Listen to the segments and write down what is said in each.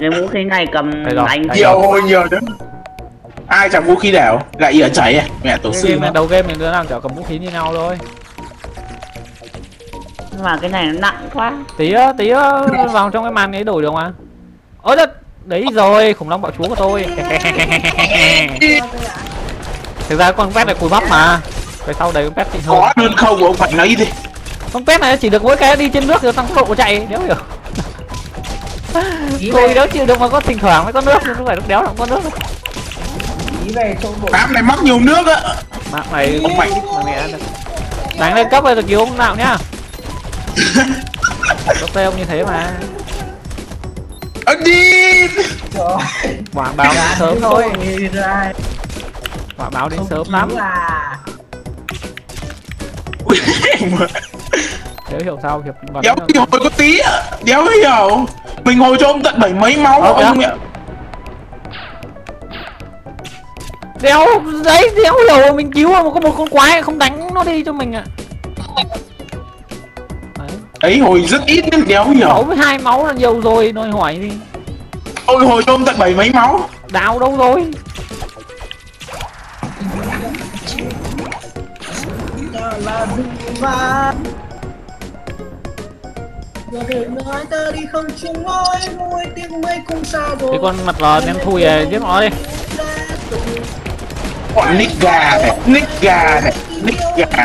cái vũ khí này cầm Đây rồi, đánh đây nhiều hồi nhiều nữa ai chẳng vũ khí đẻo lại ỉa chảy à? Mẹ tổ sư này nó đầu game mình đứa nào chả cầm vũ khí như nhau thôi. Nhưng mà cái này nó nặng quá. Tí á tí á vào trong cái màn ấy đổi được mà ôi đất đấy rồi khủng long bạo chúa của tôi. Thực ra con pet này cùi bắp mà. Cái sau đấy con pet xịn hơn. có đơn không của ông phải lấy đi. Con pet này chỉ được mỗi cái đi trên nước rồi tăng tốc độ chạy đéo hiểu tôi đéo chịu được mà có thỉnh thoảng mới có nước nhưng không phải lúc đéo là không có nước. Đâu. ý về trong bộ. Tám này mắc nhiều nước á. Mạng này Ông mạnh. mà mẹ được. Đánh lên cấp rồi được cứu ông nào nhá. Cấp tê ông như thế mà. Ơ đi. Trời quả báo đến sớm. Thôi Nghĩ ra. Quả báo đến không sớm lắm. nếu hiểu sao hiệp bắn đéo hiểu có tí á. Đéo hiểu mình ngồi cho ông tận bảy mấy máu Ờ, ông kìa. mẹ. Đéo đấy đéo hiểu mình cứu mà có một con quái không đánh nó đi cho mình ạ. Đấy ấy hồi rất ít nhưng đéo hiểu với hai máu là nhiều rồi nói hỏi đi ôi hồi cho ông tận bảy mấy máu. Đào đâu rồi? là Giờ để nói ta đi không chung nói Môi tiếng mây cũng xa rồi cái con mặt lò đen thui này giết nó đi. bọn nick gà này nick gà này nick gà.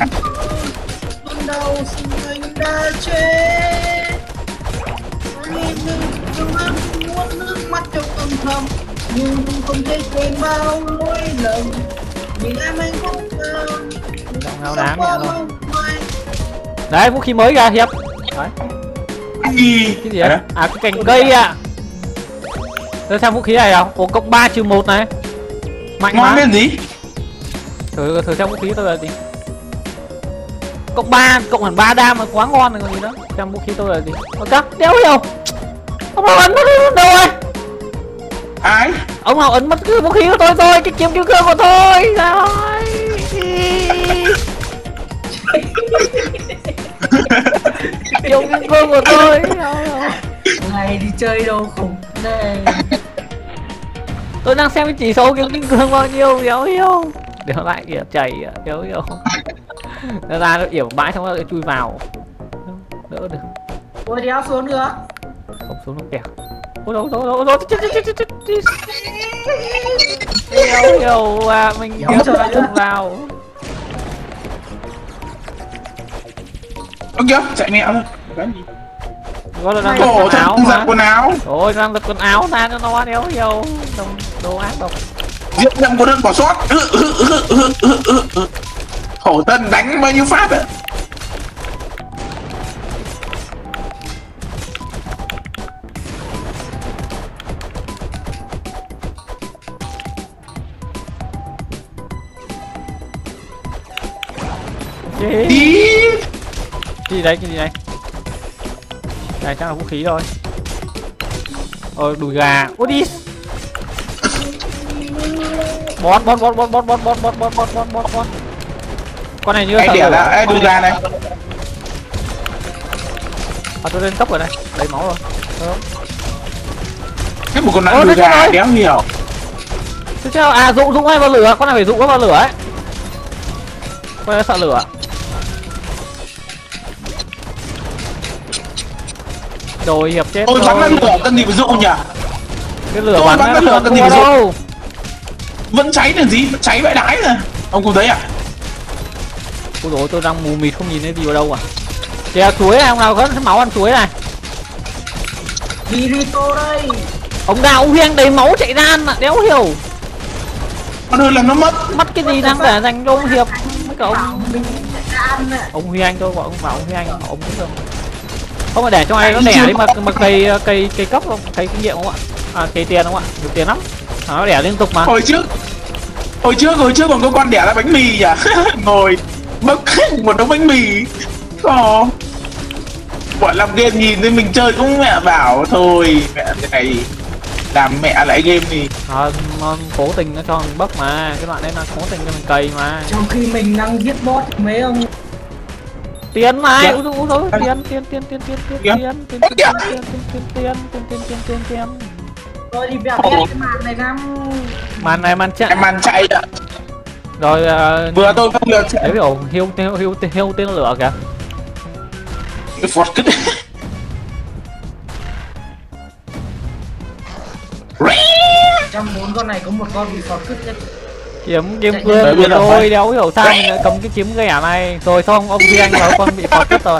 Ban đầu sinh anh đã chết Anh đừng trong mắt muốn nước mắt trong âm thầm. Nhưng không thể quên bao lỗi lầm. Nhìn em anh không ngờ Giọng ngáo đáng nhỉ thôi đấy vũ khí mới kìa hiệp. Đấy gì? Cái gì đấy à cái cành cây ạ. Tôi xem vũ khí này nào có cộng 3 trừ một này. Mạnh quá. lên gì? Thử thử xem vũ khí tôi là gì? Cộng 3 cộng hẳn 3 đam mà quá ngon rồi còn gì nữa. Xem vũ khí tôi là gì? Ok đéo hiểu. Ông nào ấn mất đâu rồi. Ai? Ông nào ấn mất cái vũ khí của tôi rồi cái kiếm kim cương của tôi. Rồi kim cương của tôi. Ngày đi chơi đâu khủng này tôi đang xem cái chỉ số kiếm kim cương bao nhiêu đéo hiểu đéo lại kìa chảy đéo hiểu nó ra nó yểm bãi xong nó lại chui vào. Đỡ được. Ôi đéo xuống nữa không xuống nó kẹo. Ôi đâu đâu đâu đâu chết chết chết chết chết hiểu hiểu à mình không vào ơ kìa chạy mẹ thôi cái gì là đang giật quần áo giặt mà quần áo. Ôi đang giật quần áo ra cho nó đéo hiểu đồ, đồ ác độc. Diệp nhầm có đơn bỏ sót. Hổ tân đánh bao nhiêu phát ạ Chết. Cái gì đấy cái gì đấy này chắc là vũ khí thôi ôi đùi gà ôi đi bot bot bot bot bot bot bot bot bot bot bot bot bot con này như sợ ai Con đùi này- gà này à tôi lên cấp rồi đây đầy máu rồi không? Cái một con nãng đùi gà rồi. đéo hiểu Thế chứ à dụ dụ hay vào lửa con này phải dụ nó vào lửa ấy con này sợ lửa rồi hiệp chết Ôi bắn ra lửa cần gì phải dụ nhỉ? Cái lửa Tôi bắn ra lửa cần gì phải dụ. Vẫn cháy là gì, vẫn cháy vãi đái rồi. Ông không thấy à ôi dồi tôi đang mù mịt không nhìn thấy gì vào đâu à. Kìa chuối này ông nào có máu ăn chuối này. Kirito đây. Ông nào ông huyên đầy máu chạy ra ăn ạ đéo hiểu. Con ơi là nó mất. Mất cái gì đang để dành cho ông hiệp? Mấy cả ông ông huy anh tôi gọi ông bảo ông huy anh ông cũng được không phải để cho ai nó đẻ đi mà mà cây cây cây cấp không? Cây kinh nghiệm không ạ? À cây tiền không ạ? Được tiền lắm. À, nó đẻ liên tục mà. Hồi trước Hồi trước, hồi trước còn có con đẻ ra bánh mì nhỉ? Ngồi bốc một đống bánh mì. Ồ Bọn làm game nhìn thấy mình chơi cũng mẹ bảo Thôi mẹ cái này Làm mẹ lại game thì à, cố tình nó cho mình bốc mà. Cái đoạn đấy là cố tình cho mình cày mà. Trong khi mình đang giết boss thì mấy ông tiền Dạ. úi dồi, úi dồi, tiền tiền tiền tiền tiền tiền Dạ. tiền tiền tiền Ôi tiền tiền tiền tiền tiền tiền tiền tiền tiền tiền rồi thì bèo biết cái màn này năm màn này màn chạy chạy rồi uh, vừa tôi không được đấy biểu hiêu hiêu hiêu hiêu tên lửa kìa phọt cứt trong bốn con này có một con bị phọt cứt nhất kiếm kiếm cương rồi thôi đéo hiểu sao mình cầm cái kiếm ghẻ này. Rồi xong ông vi anh bảo con bị phọt cứt rồi.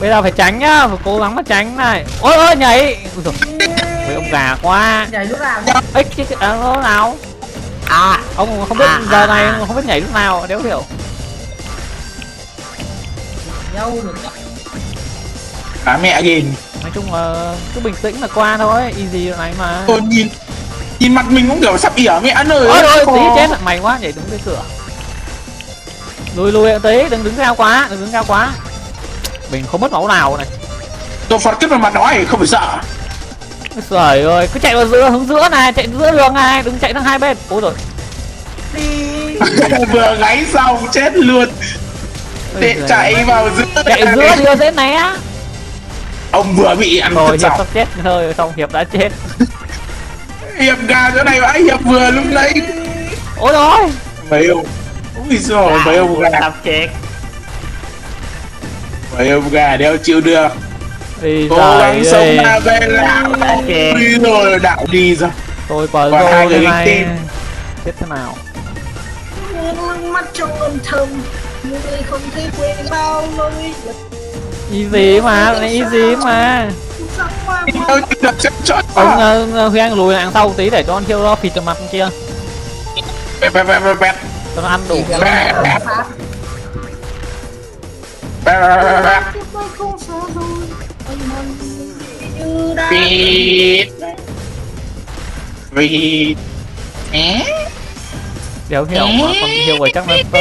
Bây giờ phải tránh nhá phải cố gắng mà tránh này. Ôi ôi nhảy. Ui dồi, với ông già quá. Nhảy lúc nào ích chứ à, nó nào? À. Ông không biết À, giờ à, này à. không biết nhảy lúc nào đéo hiểu. Nhau được à mẹ ghiền. Nói chung là cứ bình tĩnh là qua thôi easy rồi này mà. Tôi nhìn nhìn mặt mình cũng kiểu sắp ỉa mẹ ơi ôi Khó. tí chết mày quá nhảy đúng cái cửa. Lùi lùi tí đừng đứng cao quá đừng đứng cao quá. Mình không mất máu nào này. Tôi phọt cứt vào mặt nói không phải sợ. Trời ơi cứ chạy vào giữa hướng giữa này chạy giữa đường này đừng chạy sang hai bên. Ôi rồi đi. Vừa gáy xong chết luôn. Để chạy vào giữa chạy giữa thì dễ né. Ông vừa bị ăn rồi hiệp sắp chết. Thôi xong hiệp đã chết hiệp gà chỗ này vãi hiệp vừa lúc nãy. Ôi rồi. Mấy ông ui rồi mấy ông gà. sắp chết mấy ông gà đeo chịu được. Cố gắng sống là về lão đi rồi đạo đi rồi. Tôi bờ Còn hai người này tim. chết thế nào. Mắt trong âm thầm. Người không thể quên bao nỗi easy mà này easy mà ông uh, huy anh lùi lại đằng sau tí để cho con thiêu nó phịt vào mặt con kia bẹt bẹt bẹt bẹt cho nó ăn đủ. Bẹt bẹt bẹt bẹt bẹt Vịt É đéo hiểu mà con thiêu rồi chắc nó nó-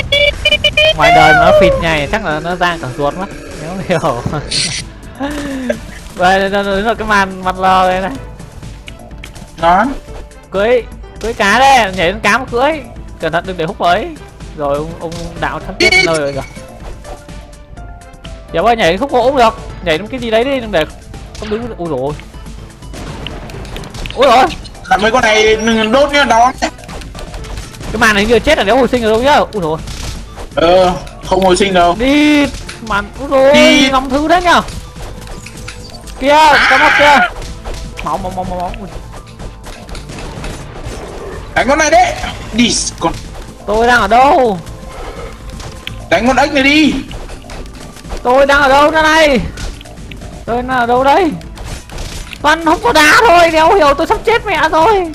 ngoài đời nó phịt nhảy chắc là nó ra cả ruột mất đéo hiểu đây nó nó cái màn mặt lờ đây này. Nó cưới cưới cá đây nhảy lên cá mà cưới. Cẩn thận đừng để hút ấy. Rồi ông, ông đạo thắt chết nơi rồi kìa. Dạ ơi nhảy khúc gỗ cũng được. Nhảy đến cái gì đấy đi đừng để không đứng. Ui rồi ui rồi Là mấy con này đừng đốt nhá đón cái màn này vừa chết là đéo hồi sinh được đâu nhá. Ui rồi Ờ Không hồi sinh đâu. Đi màn ui rồi Đi. ngắm thứ đấy nhá kia con mắt kia máu máu máu máu máu. Đánh con này đấy. Đi con. Tôi đang ở đâu? Đánh con ếch này đi. Tôi đang ở đâu đây? Này tôi đang ở đâu đây? Toàn không có đá thôi. Đéo hiểu tôi sắp chết mẹ rồi.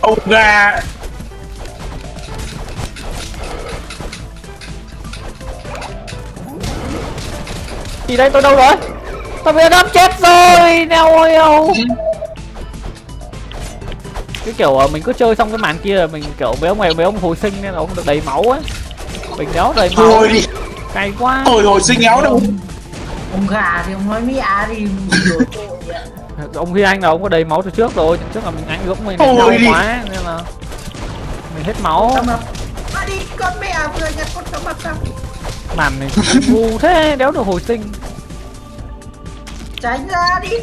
Ông gà. Thì đây tôi đâu rồi tôi bị đâm chết rồi đéo hiểu cái kiểu ờ, mình cứ chơi xong cái màn kia là mình kiểu mấy ông này mấy ông hồi sinh nên là ông được đầy máu ấy mình đéo đầy máu. Thôi đi. Cay quá. Thôi hồi sinh éo đâu. Ông gà thì ông nói thì đổi tội ạ. ông Huy Anh là ông có đầy máu từ trước rồi trước là mình anh gốc mình đau quá nên là mình hết máu. Tao mập à đi con mẹ vừa nhặt con tao mập xong. Màn này ngu thế đéo được hồi sinh tránh ra đi.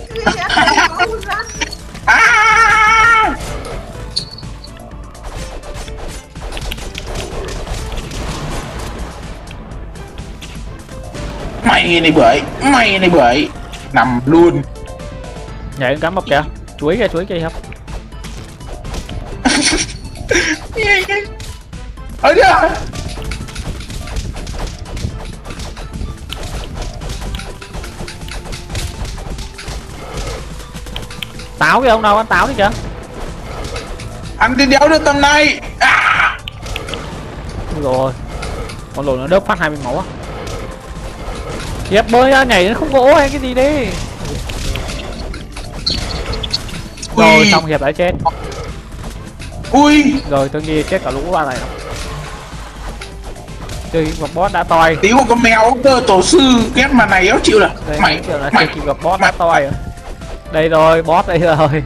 À! Mày này bưởi Mày này bưởi Nằm luôn. Nhảy cắm mập kìa. Chuối kìa chuối kìa hấp Ở đây táo kìa ông nào ăn táo đi kìa. Ăn cái đéo được tầm này. À! Rồi. Con lồn nó đớp phát hai bên máu á. Hiệp bơi ra nhảy đến khúc gỗ hay cái gì đi. Rồi xong Hiệp đã chết. Ui. Rồi tôi nghĩ chết cả lũ ba này. Rồi Chơi gặp boss đã toi. Tí một con mèo cơ tổ sư ghét mà này éo chịu được Đây Mày Mày chơi gặp boss đã toi rồi Đây rồi boss đây rồi.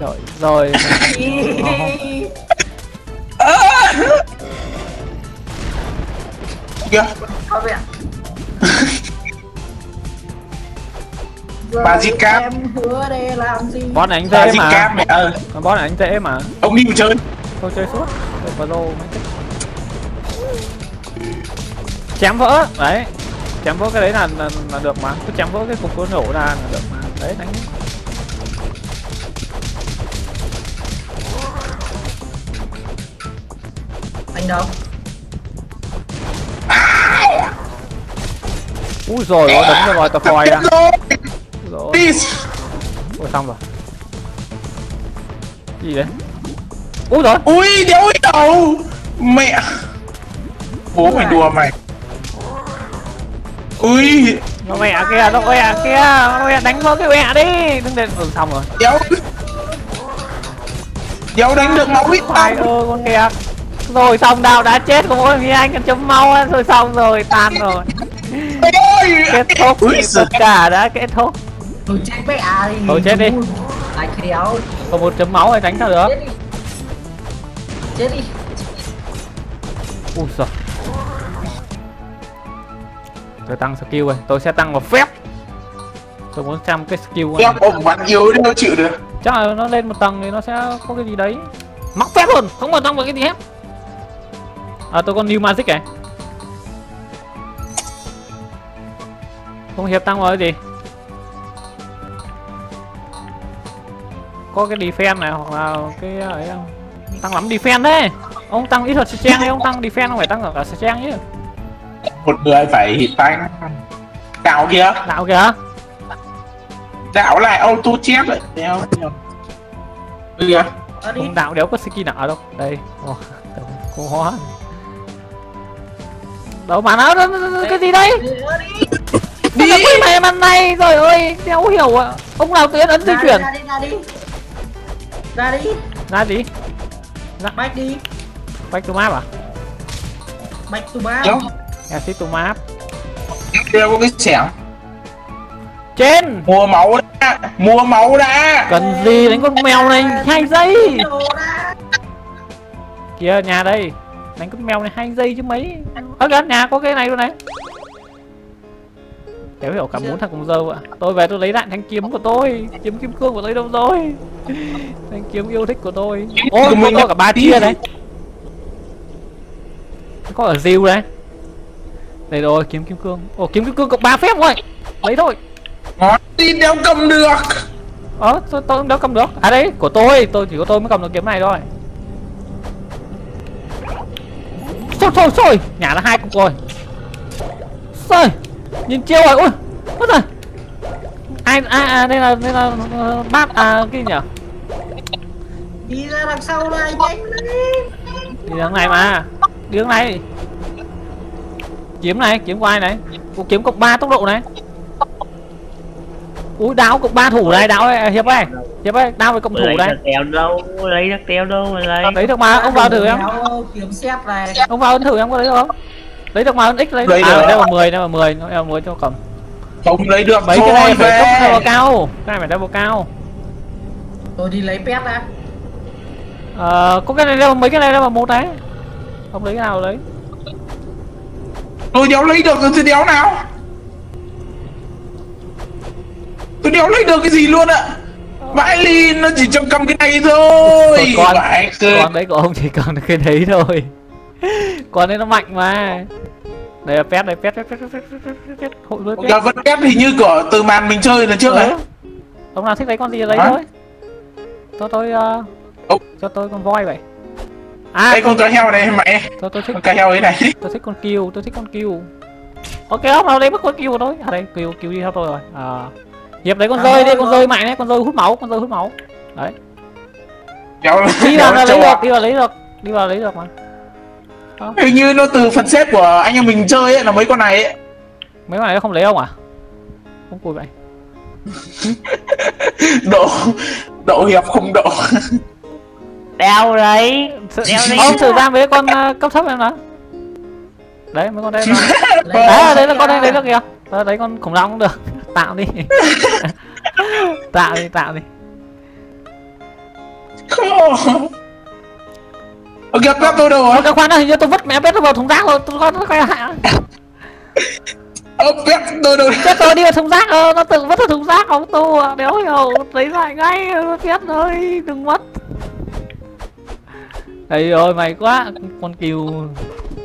Rồi rồi. Kìa Thôi Bà Di Cáp. Em hứa để làm gì? Boss này anh dễ mà. Cam mẹ ơi. Boss này anh dễ mà. Ông đi mà chơi. Tôi chơi suốt. Tôi mấy cái. Chém vỡ. Đấy Chém vỡ cái đấy là, là, là được mà. Cứ chém vỡ cái cục cuốn nổ ra là được mà. Đấy đánh. Anh đâu? Úi rồi nó đấm cho rồi tao phòi ra. rồi. Ôi xong rồi. Gì đấy? Úi rồi ui đéo đầu mẹ. Bố mày đùa mày ui. Nó mẹ kia, nó mẹ kia Nó mẹ đánh vỡ cái mẹ đi. Đừng để... Ừ xong rồi. Đéo. Đéo đánh được máu ít Ai tao ơ con kìa Rồi xong đào đã chết của mỗi người. Anh cần chấm máu á. Rồi xong rồi tan rồi. Ôi. Kết thúc. Ui thì tất cả đã kết thúc. Tôi chết mẹ đi. Thôi chết đi. Ai khéo. Còn một chấm máu thì đánh sao được? Chết đi. Chết đi. Ui giời Tôi tăng skill rồi, tôi sẽ tăng vào phép. Tôi muốn trăm cái skill em ổng bắn yếu đâu chịu được. Chắc là nó lên một tầng thì nó sẽ có cái gì đấy. Mắc phép luôn, không còn tăng vào cái gì hết. À tôi còn new magic này Không hiệp tăng vào cái gì? Có cái defense này hoặc là cái ấy không? Tăng lắm defense đấy. Ông tăng ít thuật strength đi, ông tăng defense không phải tăng cả strength chứ một người phải hit banh đảo kìa. Đạo kìa. Đảo lại auto chép vậy đéo kìa Không? Đạo đéo có skin nào đâu. Đây. Tưởng cô hóa. Đâu mà nó, nó, nó, nó cái gì đây? Đi. Đi. Cái mày màn này. Rồi ơi Đéo hiểu ạ. Ông nào tuyến ấn di Ra đi, chuyển? Ra đi ra đi. Ra đi. Ra gì Back đi. Back to map à? Back to bar Exit to map đéo có cái xẻng Trên! Mua máu đã. Mua máu đã. Cần gì đánh con mèo này? Hai giây! Kìa nhà đây. Đánh con mèo này hai giây chứ mấy. Ơ kìa nhà có cái này luôn này. Đéo hiểu cả muốn thằng cùng dâu ạ. Tôi về tôi lấy lại thanh kiếm của tôi. Kiếm kim cương của tôi đâu rồi? Thanh kiếm yêu thích của tôi. Ôi của có, cả ba chia đấy Có cả diêu đấy Đây rồi kiếm kim cương. Ồ kiếm kim cương cộng ba phép rồi. Lấy thôi. Ngon đi đéo cầm được. Ờ tôi, tôi đâu cầm được. À đấy của tôi. Tôi chỉ có tôi mới cầm được kiếm này thôi. Thôi thôi thôi Nhà nó hai cục rồi. Rồi Nhìn chiêu rồi. Ui Mất rồi Ai à, à đây là đây là uh, bát à cái gì nhỉ? Đi ra đằng sau này nhanh lên. Đi hướng này mà. Đi hướng này kiếm này kiếm của ai này? Cô kiếm cộng 3 tốc độ này. Ui đáo cộng 3 thủ này đáo ơi, hiệp ơi hiệp ơi đao với cộng thủ được téo đâu lấy được téo đâu mà lấy. Lấy được mà ông vào thử em. Kiếm xếp này. Ông vào ấn thử em có lấy được không? Lấy được mà ấn x lấy Lấy à được. đây là 10 đây là 10 nó là 10 cho cầm. Không lấy được mấy cái này phải cấp level cao. Cái này phải level cao. Tôi đi lấy pet ra ờ có cái này level mấy cái này level một đấy. Ông lấy cái nào lấy tôi đéo lấy được cái gì đéo nào? Tôi đéo lấy được cái gì luôn ạ? Vãi ly nó chỉ trong cầm cái này thôi. Ôi, con Vãi con đấy của ông chỉ còn cái đấy thôi. Con đấy nó mạnh mà. Đây là pet đây pet pet pet pet pet pet hội với pet là vẫn dạ pet. hình như của từ màn mình chơi lần trước ừ. đấy. Ông nào thích lấy con gì lấy thôi. Cho tôi uh, ông. cho tôi con voi vậy à đây con cá heo này mẹ tôi tôi thích con cá heo ấy này. Tôi thích con kill tôi thích con kill ok ông nào lấy mất con của tôi à đây kill kill đi theo tôi rồi. À. Hiệp lấy con À, rơi đi con rơi mạnh đấy con rơi hút máu con rơi hút máu. Đấy. Đéo đi vào là lấy được ạ. đi vào lấy được đi vào lấy được mà. Hình như nó từ phần xếp của anh em mình chơi ấy là mấy con này ấy. Mấy con này nó không lấy ông à? Không cùi vậy. Độ độ hiệp không độ đeo đấy. Đeo đi. ông thử ra với con ờ, cấp thấp em nào đấy mấy con đây nó Lấy à đấy là con đây đấy là kìa. Ờ, đấy con khủng long cũng được. Tạo đi. Tạo đi tạo đi. Ok phép tôi đâu rồi cái khoan đó hình như tôi vứt mẹ nó vào thùng rác rồi. Tôi con nó quay lại Ơ, biết, tôi đâu chết rồi đi vào thùng rác ờ nó tự vứt vào thùng rác ông tu à. Đéo hiểu lấy lại ngay ờ, chết ơi đừng mất đây rồi mày quá. Con kiều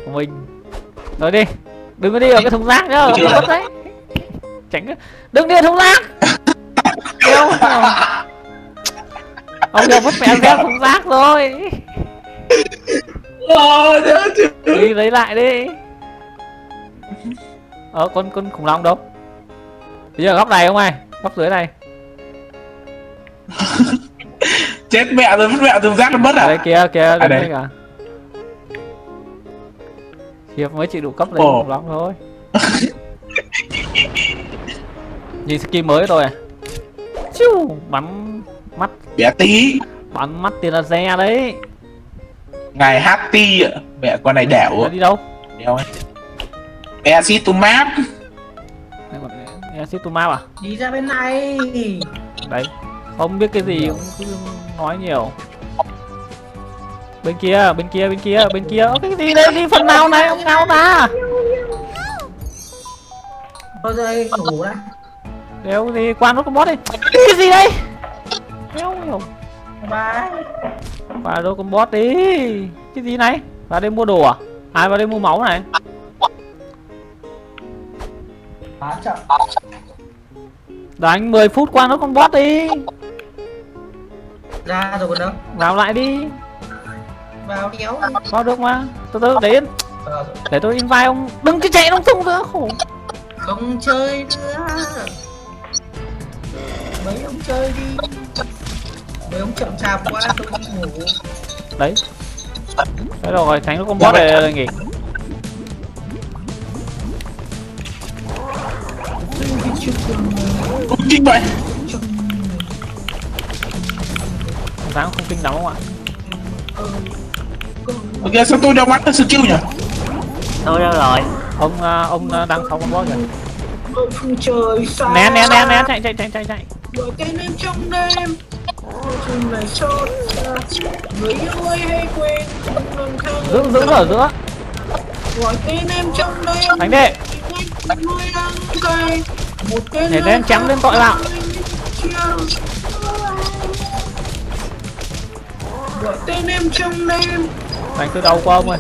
của mình. Rồi đi. Đừng có đi vào cái thùng rác nhá mất đấy. Tránh đừng đi vào thùng rác. Hiểu. ông giờ vứt mẹ ra thùng rác rồi. Đi lấy lại đi. Ờ con con khủng long đâu? Bây giờ góc này không ai? Góc dưới này Chết mẹ rồi, vứt mẹ thùng rác nó mất à? kia kia đừng đây. đây cả hiệp mới chịu đủ cấp lên khủng long thôi nhìn skin mới rồi à Chiu, bắn mắt Bé tí. bắn mắt tiền là xe đấy Ngài Happy ạ. Mẹ con này đẻo ạ. đi đâu Đéo ấy. Exit to map. Exit to map à đi ra bên này đấy không biết cái gì cũng cứ nói nhiều. Bên kia bên kia bên kia bên kia. Ơ, cái gì đây? Đi phần nào này? Ông nào ta thôi đây ngủ đây đéo gì? Qua nút con boss đi. Cái gì đây? Đéo hiểu. Bye. Qua đâu con boss đi. Cái gì này? Vào đây mua đồ à? Ai vào đây mua máu này? Đánh 10 phút qua nút con boss đi ra rồi còn đâu. Vào lại đi. Vào kéo. Vào được mà. Từ từ để Ờ, để tôi invite ông. Đừng cái chạy lung tung nữa khổ. Không chơi nữa. Mấy ông chơi đi. Mấy ông chậm chạp quá tôi đi ngủ. Đấy. Đấy rồi tránh con boss để nghỉ kinh vậy. Dáng không kinh lắm không ạ Ok, sao tôi đâu bắn skill nhỉ? tôi đâu rồi ông à, ông à, đang xong con boss rồi trời xa né né né né chạy chạy chạy chạy chạy tên em trong đêm này người yêu ơi hay quên giữ giữ ở giữa gọi tên em trong đêm đánh cay một tên lên, chém lên tội vào. Gọi tên em trong đêm. Đánh từ đầu qua ông ơi.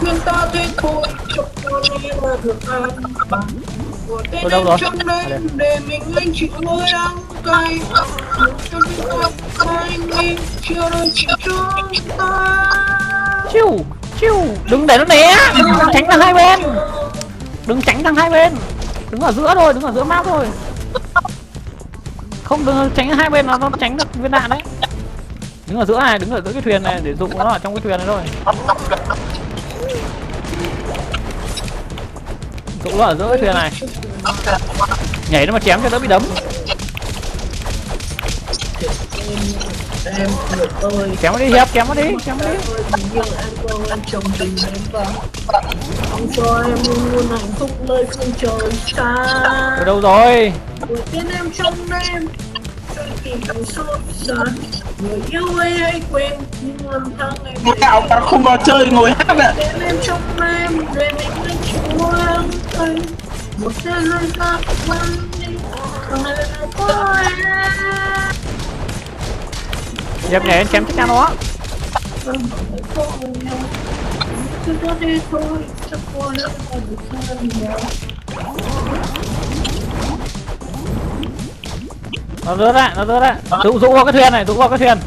Khuyên ta thế thôi cho con em là được an bằng gọi tên em trong để mình anh chịu nỗi đắng cay. Cho những anh anh chưa chịu ta. Chiu chiu. Đừng để nó né. Đừng tránh sang hai bên. Đừng tránh sang hai bên. Đứng ở giữa thôi đứng ở giữa map thôi. Không đừng tránh hai bên nó nó tránh được viên đạn đấy đứng ở giữa này, đứng ở giữa cái thuyền này, để dụ nó ở trong cái thuyền này thôi. Dụ nó ở giữa cái thuyền này. Nhảy nó mà chém cho đỡ bị đấm. Em của chém nó đi, hiệp, chém nó đi, chém nó đi. Mình chồng tình em và Ông cho em luôn luôn hạnh phúc nơi phương trời xa ở đâu rồi? Của tiên em trong đêm Tôi tìm thằng sốt xa Người yêu ấy hãy quên Nhưng năm tháng em Một đạo mà không vào chơi ngồi hát ạ. Tiên em trong đêm Để mình anh chịu em tay Một thế giới khác quên đi có em nhảy lên chém chắc chắn Cứ có đi thôi Chắc qua nữa còn được hơn nhiều nó rớt đấy nó rớt đấy dụ dụ vào cái thuyền này, dụ vào cái thuyền.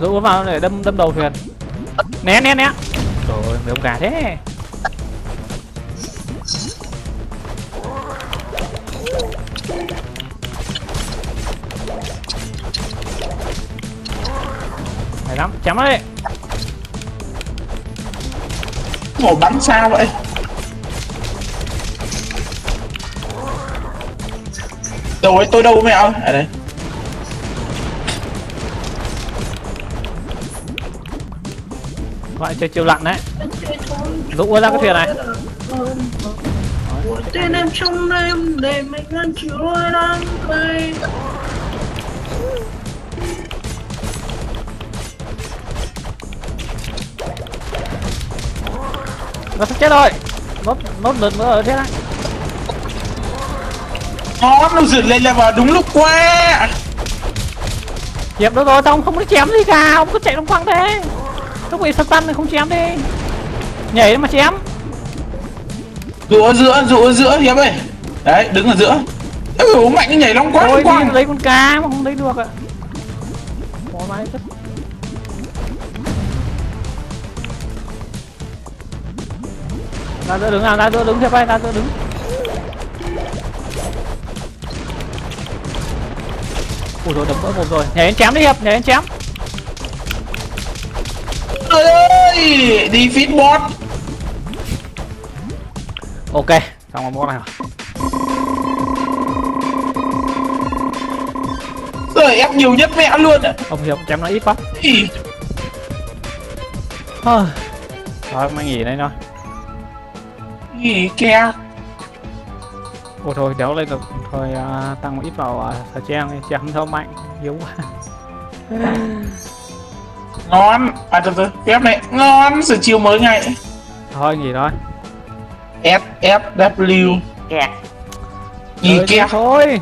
Dụ vào để đâm đâm đầu thuyền. Né né né. Rồi mấy ông gà thế. Hay lắm, chém nó đi. Ngồi bắn sao vậy? Đâu ấy, tôi đâu mẹ ơi? Ở đây. gọi chơi chiều lặn đấy. Dụ ra cái thuyền này. Tên em trong đêm để mình ăn chịu lối đắng cay nó sắp chết rồi. Nốt nốt lượt nữa ở thế này ngon nó dừng lên level đúng lúc quá. Dẹp được rồi, tao không có chém gì cả, không có chạy đồng quăng thế. Lúc bị stun thì không chém đi. Nhảy nó mà chém. Dụ ở giữa dụ ở giữa hiệp ơi. Đấy đứng ở giữa. Ừ mạnh nhảy long quá Ôi long đi quá lấy con cá mà không lấy được ạ. Bỏ máy rất Ra giữa đứng nào, ra giữa đứng thiệp ơi, ra giữa đứng Ui rồi đập vỡ một rồi, nhảy lên chém đi hiệp, nhảy lên chém. Trời ơi! Đi feed bot. Ok, xong rồi boss này rồi. Rồi ép nhiều nhất mẹ luôn ạ. Ông hiệp chém nó ít quá. Thôi, mày nghỉ đây thôi. ý, keo Ôi thôi, đéo lên được. Thôi à, tăng một ít vào uh, thời trang đi, chém thơm mạnh, yếu quá. Ngon. À từ từ ép này. Ngon sự chiều mới ngay Thôi nghỉ thôi. F F W. Kẹt. Gì keo Thôi